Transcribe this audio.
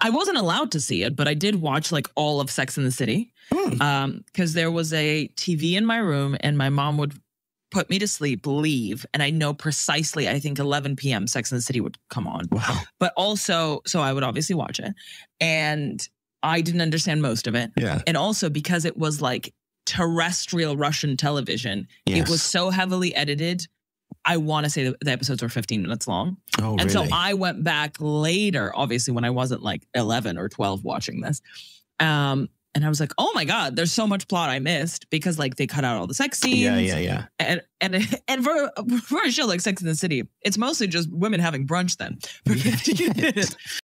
I wasn't allowed to see it, but I did watch like all of Sex and the City. Hmm. Um, because there was a TV in my room and my mom would put me to sleep, leave, and I know precisely, I think 11 p.m. Sex and the City would come on. Wow. But also, so I would obviously watch it. And I didn't understand most of it. Yeah. And also because it was like terrestrial Russian television, Yes. it was so heavily edited. I want to say the episodes were 15 minutes long. Oh, And really? so I went back later, obviously, when I wasn't like 11 or 12 watching this. Um, and I was like, oh my God, there's so much plot I missed because like they cut out all the sex scenes. yeah, yeah, yeah. And and and for, for a show like Sex and the City, it's mostly just women having brunch then for 15 minutes.